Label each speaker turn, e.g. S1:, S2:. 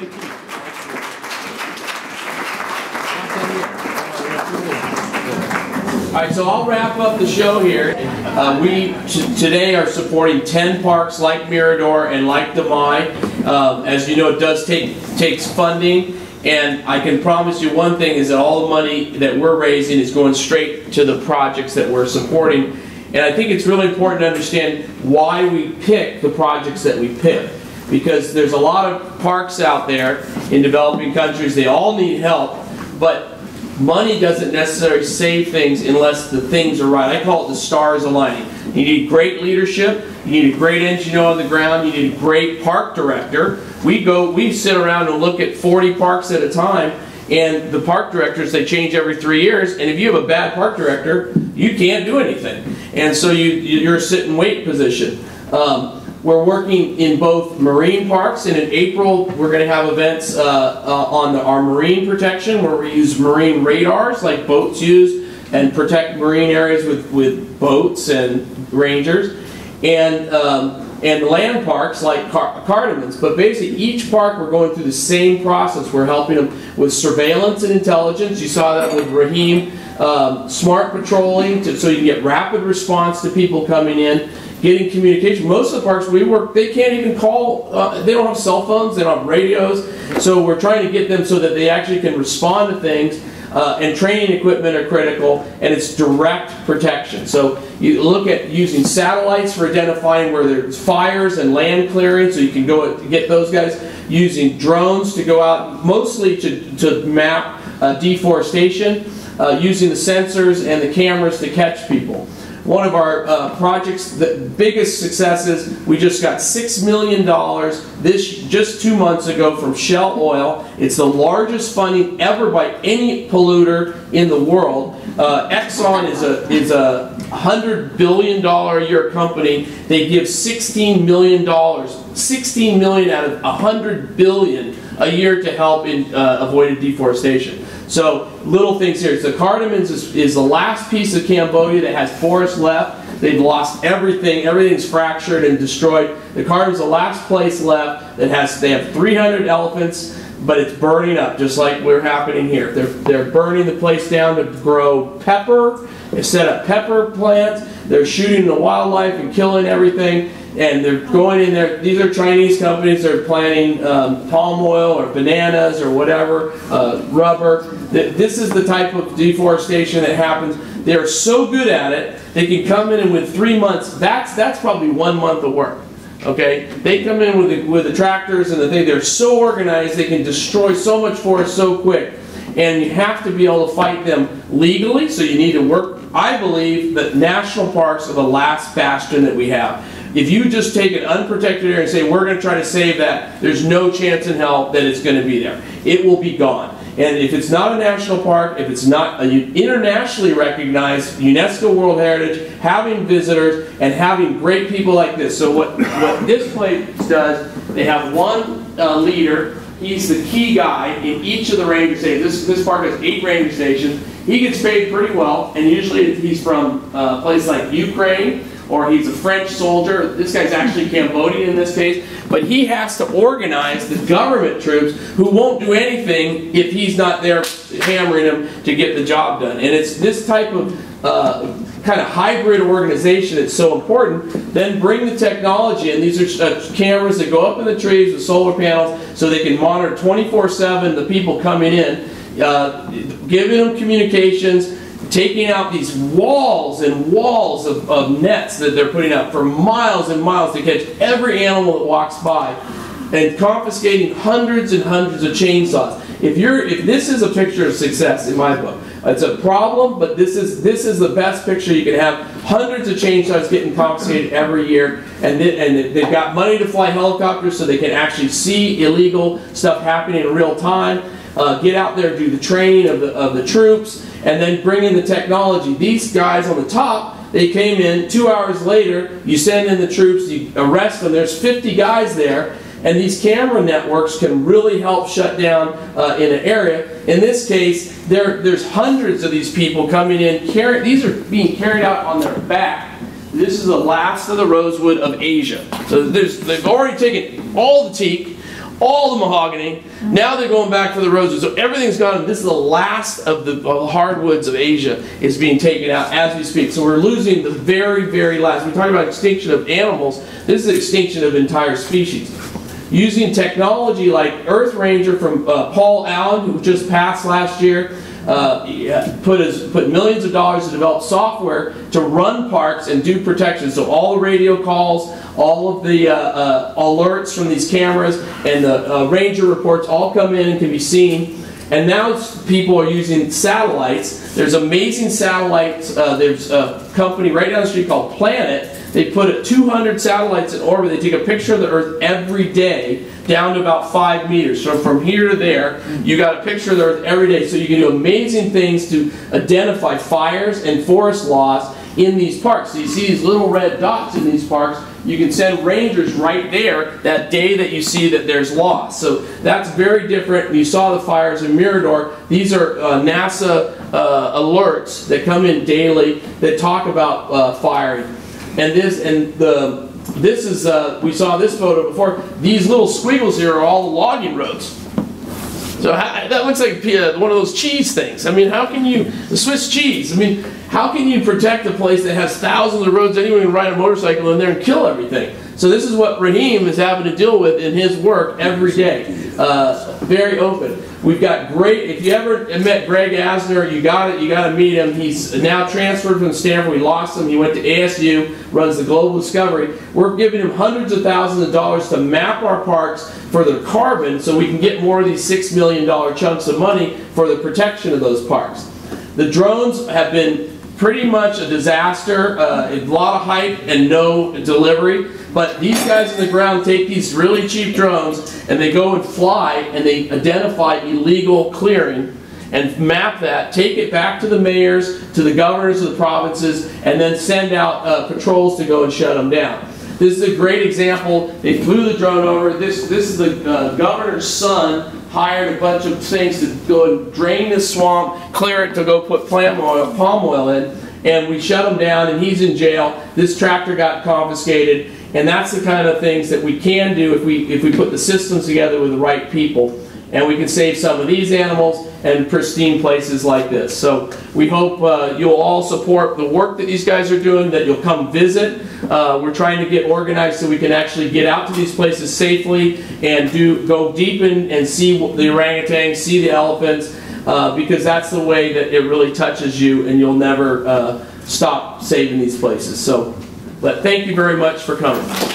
S1: All right, so I'll wrap up the show here. Uh, we today are supporting 10 parks like Mirador and like DeMai. Uh, as you know, it does take takes funding, and I can promise you one thing is that all the money that we're raising is going straight to the projects that we're supporting. And I think it's really important to understand why we pick the projects that we pick. Because there's a lot of parks out there in developing countries, they all need help, but money doesn't necessarily save things unless the things are right. I call it the stars aligning. You need great leadership. You need a great engineer on the ground. You need a great park director. We go, we sit around and look at 40 parks at a time, and the park directors they change every three years. And if you have a bad park director, you can't do anything. And so you you're a sit and wait position. Um, we're working in both marine parks, and in April we're going to have events uh, uh, on the, our marine protection where we use marine radars like boats use and protect marine areas with, with boats and rangers. And, um, and land parks like car Cardamoms. But basically each park we're going through the same process. We're helping them with surveillance and intelligence. You saw that with Raheem. Um, smart patrolling to, so you can get rapid response to people coming in getting communication. Most of the parks we work, they can't even call, uh, they don't have cell phones, they don't have radios. So we're trying to get them so that they actually can respond to things. Uh, and training equipment are critical, and it's direct protection. So you look at using satellites for identifying where there's fires and land clearing, so you can go get those guys. Using drones to go out, mostly to, to map uh, deforestation. Uh, using the sensors and the cameras to catch people one of our uh, projects, the biggest successes, we just got $6 million this just two months ago from Shell Oil. It's the largest funding ever by any polluter in the world. Uh, Exxon is a, is a $100 billion a year company. They give $16 million, 16 million out of 100 billion a year to help in uh, avoided deforestation. So little things here. So Cardamoms is, is the last piece of Cambodia that has forest left. They've lost everything. Everything's fractured and destroyed. The Cardamoms the last place left that has, they have 300 elephants, but it's burning up, just like we're happening here. They're, they're burning the place down to grow pepper. They set up pepper plants. They're shooting the wildlife and killing everything and they're going in there. These are Chinese companies. They're planting um, palm oil or bananas or whatever, uh, rubber. This is the type of deforestation that happens. They're so good at it. They can come in and with three months. That's that's probably one month of work. Okay, they come in with the, with the tractors and the thing. They're so organized. They can destroy so much forest so quick. And you have to be able to fight them legally. So you need to work. I believe that national parks are the last bastion that we have. If you just take an unprotected area and say, we're going to try to save that, there's no chance in hell that it's going to be there. It will be gone. And if it's not a national park, if it's not an internationally recognized UNESCO World Heritage, having visitors and having great people like this. So what, what this place does, they have one uh, leader. He's the key guy in each of the ranger stations. This, this park has eight ranger stations. He gets paid pretty well, and usually he's from uh, a place like Ukraine or he's a French soldier. This guy's actually Cambodian in this case. But he has to organize the government troops who won't do anything if he's not there hammering them to get the job done. And it's this type of uh, kind of hybrid organization that's so important. Then bring the technology, and these are uh, cameras that go up in the trees with solar panels so they can monitor 24-7 the people coming in, uh, giving them communications, taking out these walls and walls of, of nets that they're putting up for miles and miles to catch every animal that walks by and confiscating hundreds and hundreds of chainsaws. If you're if this is a picture of success in my book, it's a problem, but this is this is the best picture you can have. Hundreds of chainsaws getting confiscated every year, and they, and they've got money to fly helicopters so they can actually see illegal stuff happening in real time. Uh, get out there, do the training of the of the troops and then bring in the technology. These guys on the top, they came in two hours later, you send in the troops, you arrest them, there's 50 guys there, and these camera networks can really help shut down uh, in an area. In this case, there, there's hundreds of these people coming in, carry, these are being carried out on their back. This is the last of the rosewood of Asia. So they've already taken all the teak, all the mahogany. Now they're going back for the roses. So everything's gone. This is the last of the, of the hardwoods of Asia is being taken out as we speak. So we're losing the very, very last. We're talking about extinction of animals. This is extinction of entire species. Using technology like Earth Ranger from uh, Paul Allen, who just passed last year, uh, put, his, put millions of dollars to develop software to run parks and do protection. So all the radio calls, all of the uh, uh, alerts from these cameras, and the uh, ranger reports all come in and can be seen. And now people are using satellites. There's amazing satellites. Uh, there's a company right down the street called Planet they put 200 satellites in orbit. They take a picture of the Earth every day down to about five meters. So from here to there, you got a picture of the Earth every day. So you can do amazing things to identify fires and forest loss in these parks. So you see these little red dots in these parks. You can send rangers right there that day that you see that there's loss. So that's very different. You saw the fires in Mirador. These are uh, NASA uh, alerts that come in daily that talk about uh, firing. And this and the this is uh, we saw this photo before. These little squiggles here are all the logging roads. So how, that looks like uh, one of those cheese things. I mean, how can you the Swiss cheese? I mean, how can you protect a place that has thousands of roads? Anyone can ride a motorcycle in there and kill everything. So this is what Raheem is having to deal with in his work every day. Uh, very open. We've got great. If you ever met Greg Asner, you got it. You got to meet him. He's now transferred from Stanford. We lost him. He went to ASU, runs the Global Discovery. We're giving him hundreds of thousands of dollars to map our parks for their carbon, so we can get more of these six million dollar chunks of money for the protection of those parks. The drones have been pretty much a disaster. Uh, a lot of hype and no delivery. But these guys on the ground take these really cheap drones and they go and fly and they identify illegal clearing and map that, take it back to the mayors, to the governors of the provinces, and then send out uh, patrols to go and shut them down. This is a great example. They flew the drone over. This, this is the uh, governor's son hired a bunch of things to go and drain this swamp, clear it to go put palm oil, palm oil in, and we shut him down and he's in jail. This tractor got confiscated and that's the kind of things that we can do if we, if we put the systems together with the right people. And we can save some of these animals and pristine places like this. So we hope uh, you'll all support the work that these guys are doing, that you'll come visit. Uh, we're trying to get organized so we can actually get out to these places safely and do go deep in and see the orangutans, see the elephants, uh, because that's the way that it really touches you and you'll never uh, stop saving these places. So but thank you very much for coming.